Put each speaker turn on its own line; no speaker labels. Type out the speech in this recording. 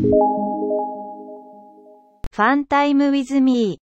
ファンタイムウィズミー。